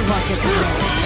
am Don't you